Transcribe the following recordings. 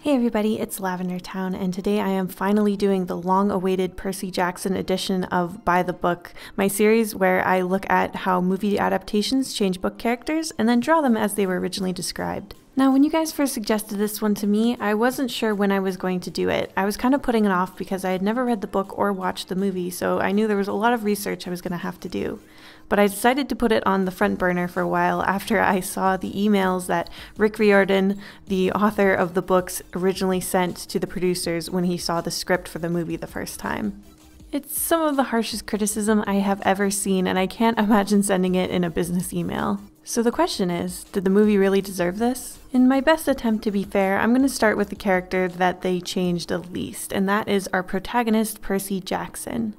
Hey everybody, it's LavenderTowne, and today I am finally doing the long awaited Percy Jackson edition of By the Book, my series where I look at how movie adaptations change book characters and then draw them as they were originally described. Now, when you guys first suggested this one to me, I wasn't sure when I was going to do it. I was kind of putting it off because I had never read the book or watched the movie, so I knew there was a lot of research I was going to have to do. But I decided to put it on the front burner for a while after I saw the emails that Rick Riordan, the author of the books, originally sent to the producers when he saw the script for the movie the first time. It's some of the harshest criticism I have ever seen, and I can't imagine sending it in a business email. So the question is did the movie really deserve this? In my best attempt to be fair, I'm going to start with the character that they changed the least, and that is our protagonist, Percy Jackson.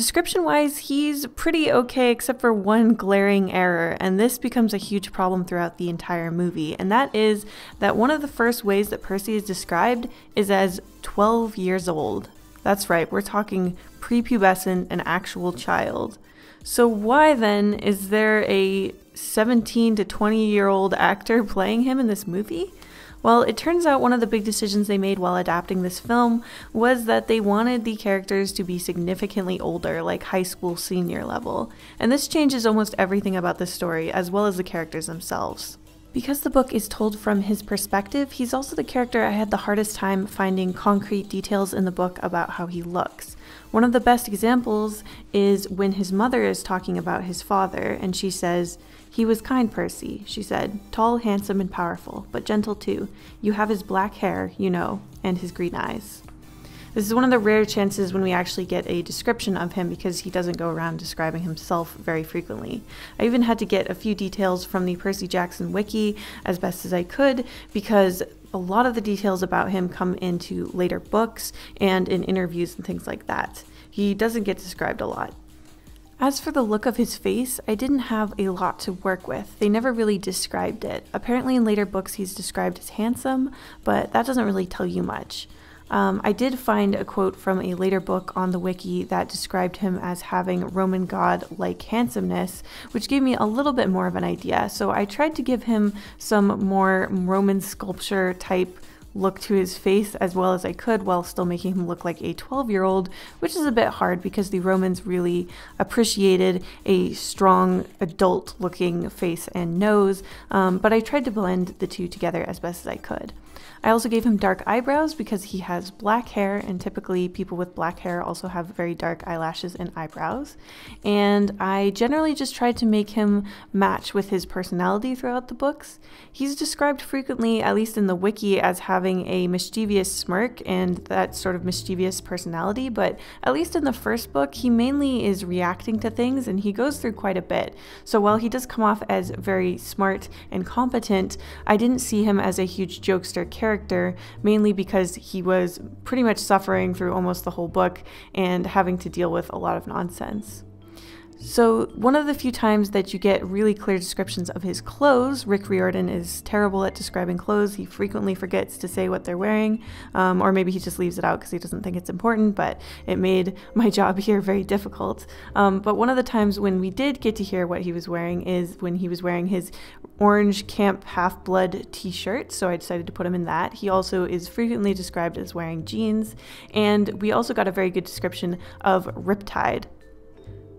Description wise, he's pretty okay except for one glaring error, and this becomes a huge problem throughout the entire movie, and that is that one of the first ways that Percy is described is as 12 years old. That's right, we're talking prepubescent, an actual child. So, why then is there a 17 to 20 year old actor playing him in this movie? Well, it turns out one of the big decisions they made while adapting this film was that they wanted the characters to be significantly older, like high school senior level. And this changes almost everything about the story, as well as the characters themselves. Because the book is told from his perspective, he's also the character I had the hardest time finding concrete details in the book about how he looks. One of the best examples is when his mother is talking about his father, and she says, He was kind, Percy, she said, tall, handsome, and powerful, but gentle too. You have his black hair, you know, and his green eyes. This is one of the rare chances when we actually get a description of him because he doesn't go around describing himself very frequently. I even had to get a few details from the Percy Jackson wiki as best as I could because a lot of the details about him come into later books and in interviews and things like that. He doesn't get described a lot. As for the look of his face, I didn't have a lot to work with. They never really described it. Apparently, in later books, he's described as handsome, but that doesn't really tell you much. Um, I did find a quote from a later book on the wiki that described him as having Roman god like handsomeness, which gave me a little bit more of an idea. So I tried to give him some more Roman sculpture type look to his face as well as I could while still making him look like a 12 year old, which is a bit hard because the Romans really appreciated a strong adult looking face and nose. Um, but I tried to blend the two together as best as I could. I also gave him dark eyebrows because he has black hair, and typically people with black hair also have very dark eyelashes and eyebrows. And I generally just tried to make him match with his personality throughout the books. He's described frequently, at least in the wiki, as having a mischievous smirk and that sort of mischievous personality, but at least in the first book, he mainly is reacting to things and he goes through quite a bit. So while he does come off as very smart and competent, I didn't see him as a huge jokester character character, mainly because he was pretty much suffering through almost the whole book and having to deal with a lot of nonsense. So, one of the few times that you get really clear descriptions of his clothes, Rick Riordan is terrible at describing clothes. He frequently forgets to say what they're wearing, um, or maybe he just leaves it out because he doesn't think it's important, but it made my job here very difficult. Um, but one of the times when we did get to hear what he was wearing is when he was wearing his orange Camp Half Blood t shirt, so I decided to put him in that. He also is frequently described as wearing jeans, and we also got a very good description of Riptide,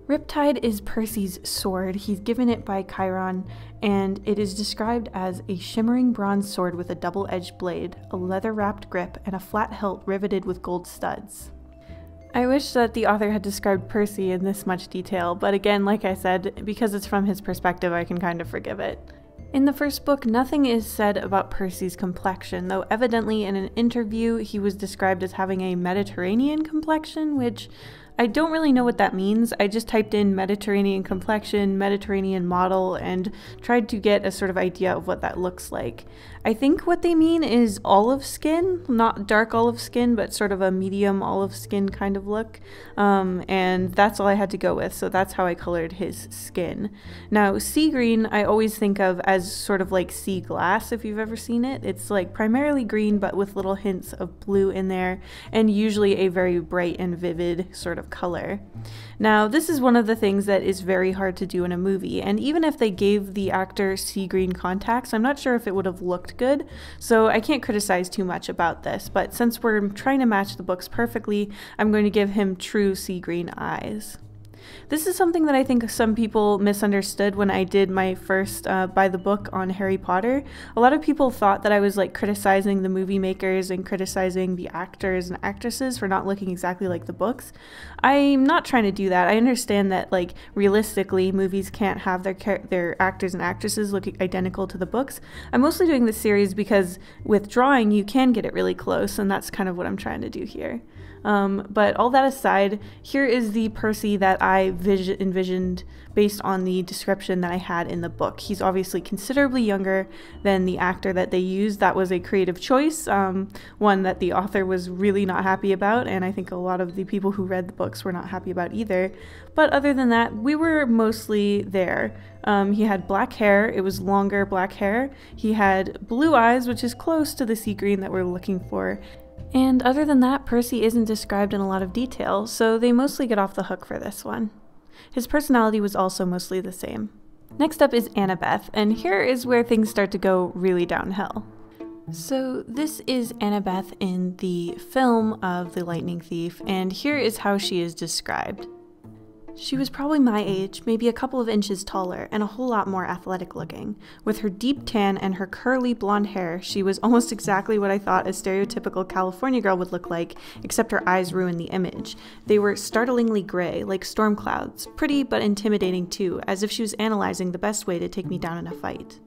Riptide is Percy's sword. He's given it by Chiron, and it is described as a shimmering bronze sword with a double edged blade, a leather wrapped grip, and a flat hilt riveted with gold studs. I wish that the author had described Percy in this much detail, but again, like I said, because it's from his perspective, I can kind of forgive it. In the first book, nothing is said about Percy's complexion, though evidently in an interview he was described as having a Mediterranean complexion, which I don't really know what that means. I just typed in Mediterranean complexion, Mediterranean model, and tried to get a sort of idea of what that looks like. I think what they mean is olive skin, not dark olive skin, but sort of a medium olive skin kind of look. Um, and that's all I had to go with, so that's how I colored his skin. Now, sea green, I always think of as sort of like sea glass, if you've ever seen it. It's like primarily green, but with little hints of blue in there, and usually a very bright and vivid sort of color. Now, this is one of the things that is very hard to do in a movie, and even if they gave the actor sea green contacts, I'm not sure if it would have looked good, so I can't criticize too much about this, but since we're trying to match the books perfectly, I'm going to give him true sea green eyes. This is something that I think some people misunderstood when I did my first uh, by the book on Harry Potter. A lot of people thought that I was like criticizing the movie makers and criticizing the actors and actresses for not looking exactly like the books. I'm not trying to do that. I understand that like realistically movies can't have their their actors and actresses look identical to the books. I'm mostly doing this series because with drawing you can get it really close and that's kind of what I'm trying to do here. Um, but all that aside, here is the Percy that I vis- envisioned based on the description that I had in the book. He's obviously considerably younger than the actor that they used. That was a creative choice, um, one that the author was really not happy about, and I think a lot of the people who read the books were not happy about either. But other than that, we were mostly there. Um, he had black hair, it was longer black hair. He had blue eyes, which is close to the sea green that we're looking for, and other than that, Percy isn't described in a lot of detail, so they mostly get off the hook for this one. His personality was also mostly the same. Next up is Annabeth, and here is where things start to go really downhill. So, this is Annabeth in the film of The Lightning Thief, and here is how she is described. She was probably my age, maybe a couple of inches taller, and a whole lot more athletic looking. With her deep tan and her curly blonde hair, she was almost exactly what I thought a stereotypical California girl would look like, except her eyes ruined the image. They were startlingly gray, like storm clouds, pretty but intimidating too, as if she was analyzing the best way to take me down in a fight.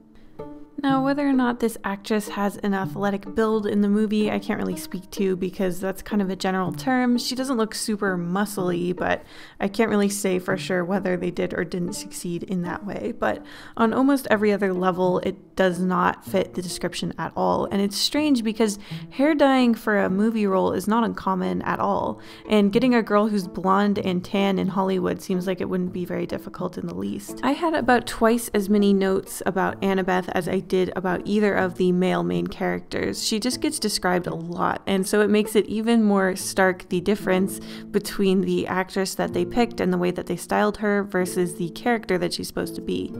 Now, whether or not this actress has an athletic build in the movie, I can't really speak to because that's kind of a general term. She doesn't look super muscly, but I can't really say for sure whether they did or didn't succeed in that way. But on almost every other level, it does not fit the description at all. And it's strange because hair dyeing for a movie role is not uncommon at all. And getting a girl who's blonde and tan in Hollywood seems like it wouldn't be very difficult in the least. I had about twice as many notes about Annabeth as I did about either of the male main characters. She just gets described a lot, and so it makes it even more stark the difference between the actress that they picked and the way that they styled her versus the character that she's supposed to be.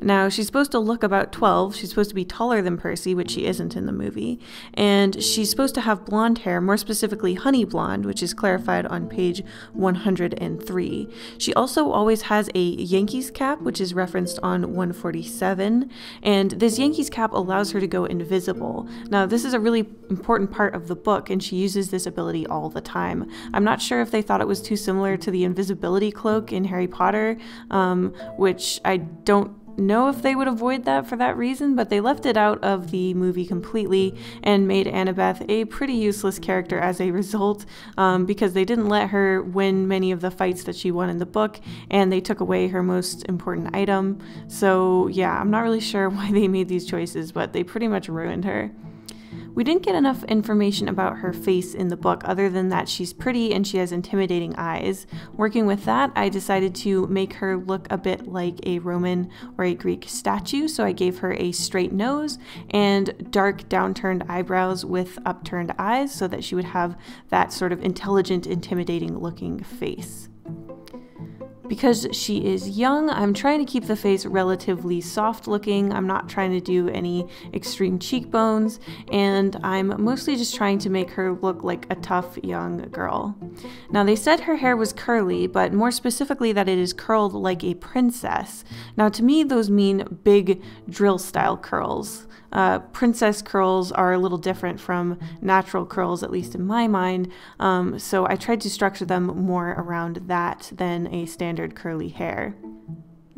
Now, she's supposed to look about 12, she's supposed to be taller than Percy, which she isn't in the movie, and she's supposed to have blonde hair, more specifically honey blonde, which is clarified on page 103. She also always has a Yankees cap, which is referenced on 147, and this Yankees cap allows her to go invisible. Now, this is a really important part of the book, and she uses this ability all the time. I'm not sure if they thought it was too similar to the invisibility cloak in Harry Potter, um, which I know if they would avoid that for that reason, but they left it out of the movie completely and made Annabeth a pretty useless character as a result um, because they didn't let her win many of the fights that she won in the book and they took away her most important item. So, yeah, I'm not really sure why they made these choices, but they pretty much ruined her. We didn't get enough information about her face in the book other than that she's pretty and she has intimidating eyes. Working with that, I decided to make her look a bit like a Roman or a Greek statue, so I gave her a straight nose and dark downturned eyebrows with upturned eyes so that she would have that sort of intelligent, intimidating looking face. Because she is young, I'm trying to keep the face relatively soft looking. I'm not trying to do any extreme cheekbones, and I'm mostly just trying to make her look like a tough young girl. Now, they said her hair was curly, but more specifically that it is curled like a princess. Now, to me, those mean big drill style curls. Uh, princess curls are a little different from natural curls, at least in my mind. Um, so I tried to structure them more around that than a standard curly hair.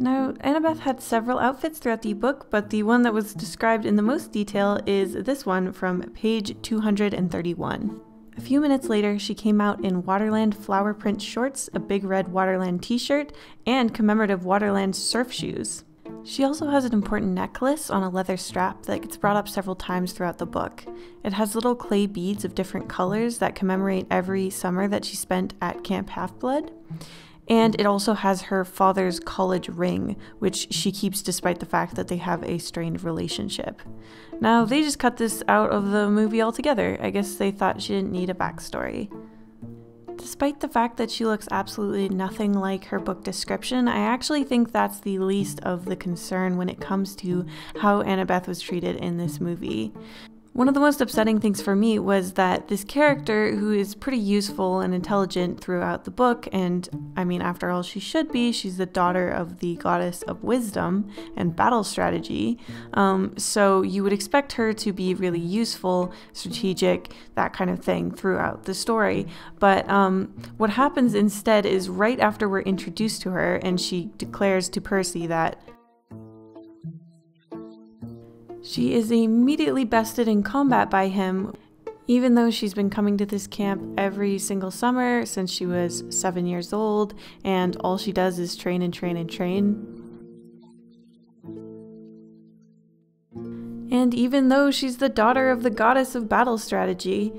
Now, Annabeth had several outfits throughout the book, but the one that was described in the most detail is this one from page 231. A few minutes later, she came out in Waterland flower print shorts, a big red Waterland t shirt, and commemorative Waterland surf shoes. She also has an important necklace on a leather strap that gets brought up several times throughout the book. It has little clay beads of different colors that commemorate every summer that she spent at Camp Half Blood. And it also has her father's college ring, which she keeps despite the fact that they have a strained relationship. Now, they just cut this out of the movie altogether. I guess they thought she didn't need a backstory. Despite the fact that she looks absolutely nothing like her book description, I actually think that's the least of the concern when it comes to how Annabeth was treated in this movie. One of the most upsetting things for me was that this character, who is pretty useful and intelligent throughout the book, and I mean, after all, she should be, she's the daughter of the goddess of wisdom and battle strategy. Um, so you would expect her to be really useful, strategic, that kind of thing throughout the story. But um, what happens instead is right after we're introduced to her, and she declares to Percy that she is immediately bested in combat by him, even though she's been coming to this camp every single summer since she was seven years old, and all she does is train and train and train. And even though she's the daughter of the goddess of battle strategy,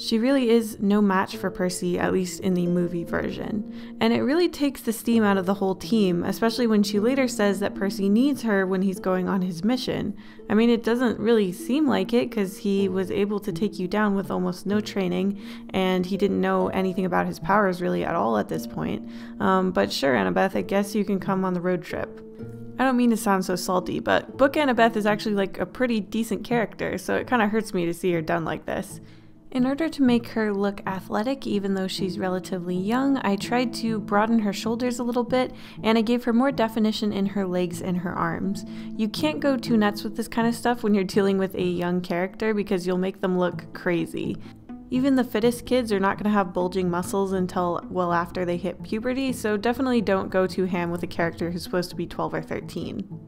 She really is no match for Percy, at least in the movie version. And it really takes the steam out of the whole team, especially when she later says that Percy needs her when he's going on his mission. I mean, it doesn't really seem like it because he was able to take you down with almost no training, and he didn't know anything about his powers really at all at this point. Um, but sure, Annabeth, I guess you can come on the road trip. I don't mean to sound so salty, but Book Annabeth is actually like a pretty decent character, so it kind of hurts me to see her done like this. In order to make her look athletic, even though she's relatively young, I tried to broaden her shoulders a little bit and I gave her more definition in her legs and her arms. You can't go too nuts with this kind of stuff when you're dealing with a young character because you'll make them look crazy. Even the fittest kids are not going to have bulging muscles until well after they hit puberty, so definitely don't go too ham with a character who's supposed to be 12 or 13.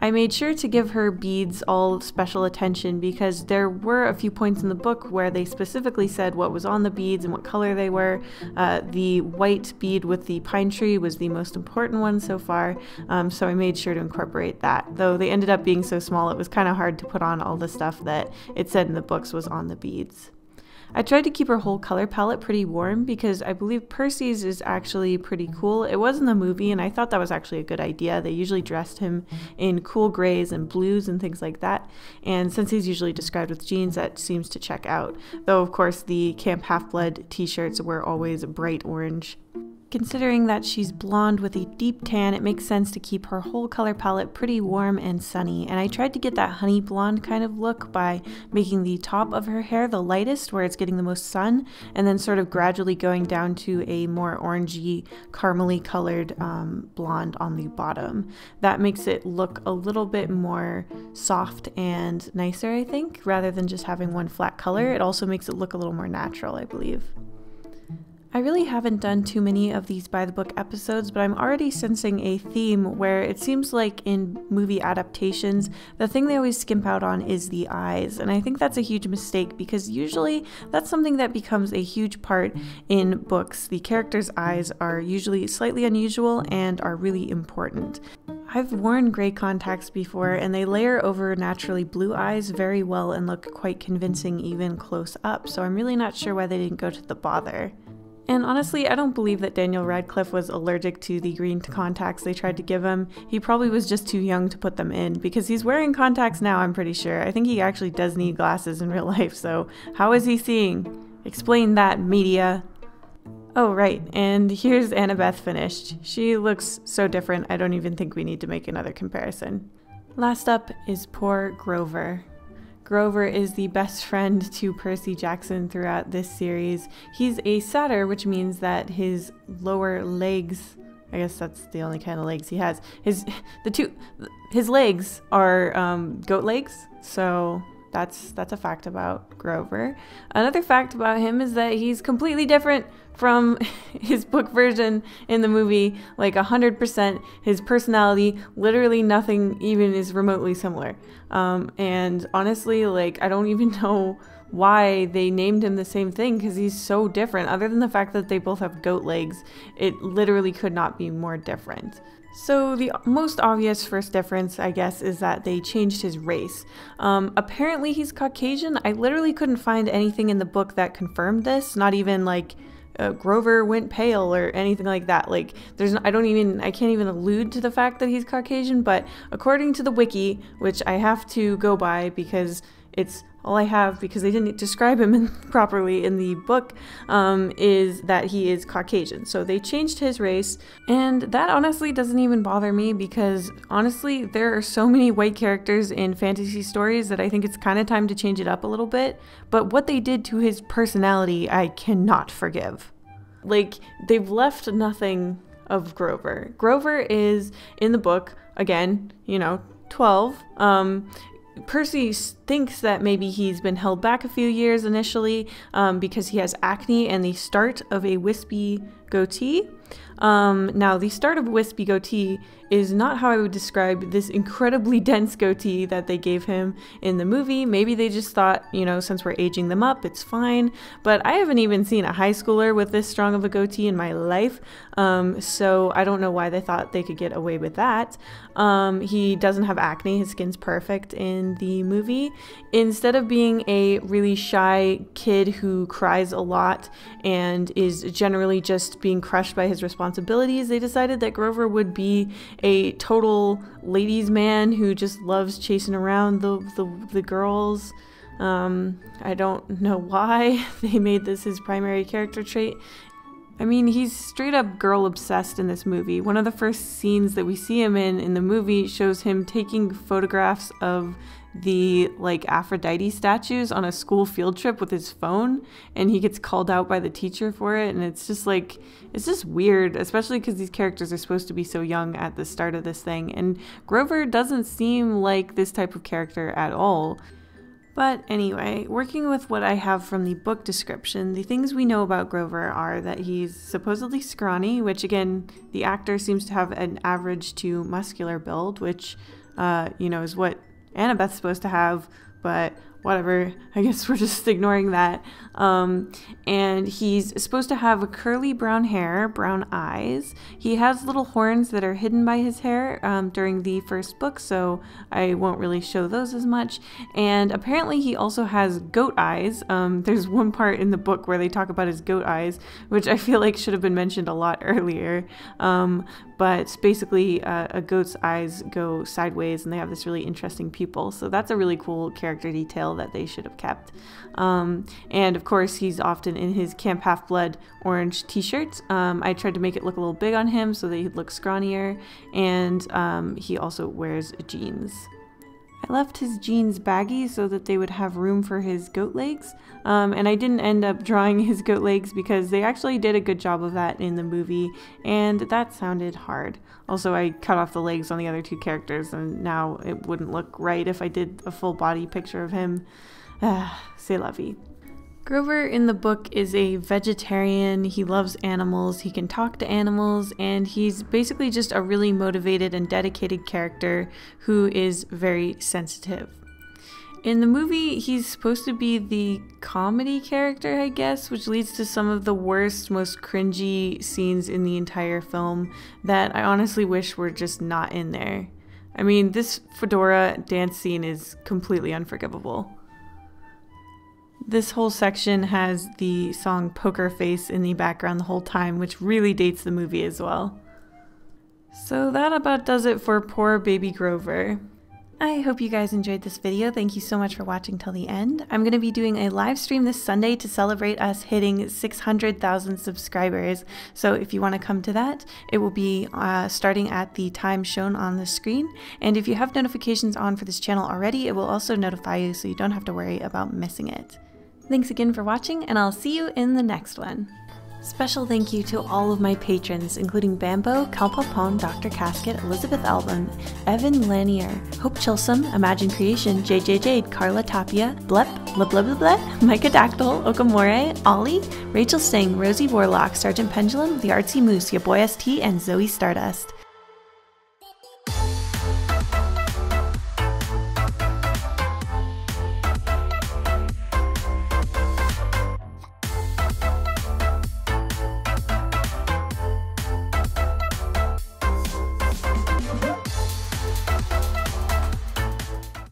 I made sure to give her beads all special attention because there were a few points in the book where they specifically said what was on the beads and what color they were. Uh, the white bead with the pine tree was the most important one so far, um, so I made sure to incorporate that. Though they ended up being so small, it was kind of hard to put on all the stuff that it said in the books was on the beads. I tried to keep her whole color palette pretty warm because I believe Percy's is actually pretty cool. It was in the movie, and I thought that was actually a good idea. They usually dressed him in cool grays and blues and things like that. And since he's usually described with jeans, that seems to check out. Though, of course, the Camp Half Blood t shirts were always bright orange. Considering that she's blonde with a deep tan, it makes sense to keep her whole color palette pretty warm and sunny. And I tried to get that honey blonde kind of look by making the top of her hair the lightest, where it's getting the most sun, and then sort of gradually going down to a more orangey, caramely colored um, blonde on the bottom. That makes it look a little bit more soft and nicer, I think, rather than just having one flat color. It also makes it look a little more natural, I believe. I really haven't done too many of these by the book episodes, but I'm already sensing a theme where it seems like in movie adaptations, the thing they always skimp out on is the eyes. And I think that's a huge mistake because usually that's something that becomes a huge part in books. The characters' eyes are usually slightly unusual and are really important. I've worn gray contacts before, and they layer over naturally blue eyes very well and look quite convincing even close up, so I'm really not sure why they didn't go to the bother. And honestly, I don't believe that Daniel Radcliffe was allergic to the green contacts they tried to give him. He probably was just too young to put them in because he's wearing contacts now, I'm pretty sure. I think he actually does need glasses in real life, so how is he seeing? Explain that, media. Oh, right, and here's Annabeth finished. She looks so different, I don't even think we need to make another comparison. Last up is poor Grover. Grover is the best friend to Percy Jackson throughout this series. He's a satyr, which means that his lower legs, I guess that's the only kind of legs he has. His the two his legs are um, goat legs, so that's that's a fact about Grover. Another fact about him is that he's completely different from his book version in the movie. Like hundred percent, his personality, literally nothing even is remotely similar. Um, and honestly, like I don't even know why they named him the same thing because he's so different. Other than the fact that they both have goat legs, it literally could not be more different. So, the most obvious first difference, I guess, is that they changed his race. Um, apparently, he's Caucasian. I literally couldn't find anything in the book that confirmed this, not even like uh, Grover went pale or anything like that. Like, there's, I don't even, I can't even allude to the fact that he's Caucasian, but according to the wiki, which I have to go by because it's all I have, because they didn't describe him in, properly in the book, um, is that he is Caucasian. So they changed his race, and that honestly doesn't even bother me because honestly, there are so many white characters in fantasy stories that I think it's kind of time to change it up a little bit. But what they did to his personality, I cannot forgive. Like, they've left nothing of Grover. Grover is in the book, again, you know, 12. Um, Percy thinks that maybe he's been held back a few years initially um, because he has acne and the start of a wispy goatee. Um, now, the start of wispy goatee is not how I would describe this incredibly dense goatee that they gave him in the movie. Maybe they just thought, you know, since we're aging them up, it's fine. But I haven't even seen a high schooler with this strong of a goatee in my life. Um, so I don't know why they thought they could get away with that. Um, he doesn't have acne, his skin's perfect in the movie. Instead of being a really shy kid who cries a lot and is generally just being crushed by his responsibilities, they decided that Grover would be a total ladies' man who just loves chasing around the, the, the girls. Um, I don't know why they made this his primary character trait. I mean, he's straight up girl obsessed in this movie. One of the first scenes that we see him in in the movie shows him taking photographs of the like Aphrodite statues on a school field trip with his phone and he gets called out by the teacher for it and it's just like it's just weird especially cuz these characters are supposed to be so young at the start of this thing and Grover doesn't seem like this type of character at all. But anyway, working with what I have from the book description, the things we know about Grover are that he's supposedly scrawny, which again, the actor seems to have an average to muscular build, which, uh, you know, is what Annabeth's supposed to have, but whatever. I guess we're just ignoring that. Um, and he's supposed to have curly brown hair, brown eyes. He has little horns that are hidden by his hair um, during the first book, so I won't really show those as much. And apparently, he also has goat eyes. Um, there's one part in the book where they talk about his goat eyes, which I feel like should have been mentioned a lot earlier. But basically, uh, a goat's eyes go sideways and they have this really interesting pupil. So that's a really cool character detail that they should have kept. Um, and of course, he's often in his Camp Half Blood orange t shirts. Um, I tried to make it look a little big on him so that he'd look scrawnier. And um, he also wears jeans. I left his jeans baggy so that they would have room for his goat legs. Um, and I didn't end up drawing his goat legs because they actually did a good job of that in the movie, and that sounded hard. Also, I cut off the legs on the other two characters, and now it wouldn't look right if I did a full body picture of him. Ah, c'est la vie. Grover in the book is a vegetarian. He loves animals, he can talk to animals, and he's basically just a really motivated and dedicated character who is very sensitive. In the movie, he's supposed to be the comedy character, I guess, which leads to some of the worst, most cringy scenes in the entire film that I honestly wish were just not in there. I mean, this fedora dance scene is completely unforgivable. This whole section has the song Poker Face in the background the whole time, which really dates the movie as well. So that about does it for poor baby Grover. I hope you guys enjoyed this video. Thank you so much for watching till the end. I'm going to be doing a live stream this Sunday to celebrate us hitting 600,000 subscribers. So if you want to come to that, it will be uh, starting at the time shown on the screen. And if you have notifications on for this channel already, it will also notify you so you don't have to worry about missing it. Thanks again for watching, and I'll see you in the next one. Special thank you to all of my patrons, including Bambo, Calpapon, Dr. Casket, Elizabeth Albin, Evan Lanier, Hope Chilsum, Imagine Creation, JJ Jade, Carla Tapia, Blep, Blep, Micah Dactyl, Okamore, Ollie, Rachel Singh, Rosie Warlock, Sergeant Pendulum, The Artsy Moose, Your Boy ST, and Zoe Stardust.